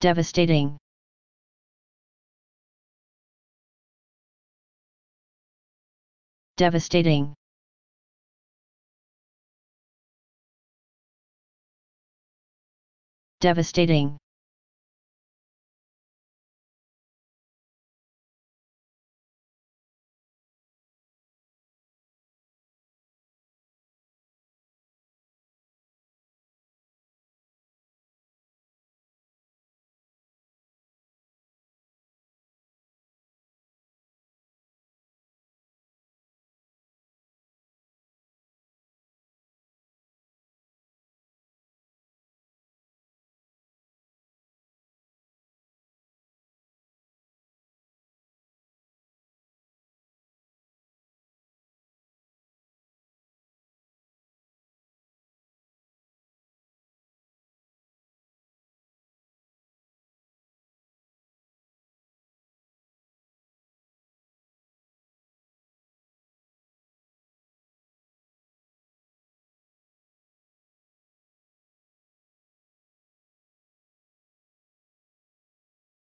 devastating. Devastating. Devastating.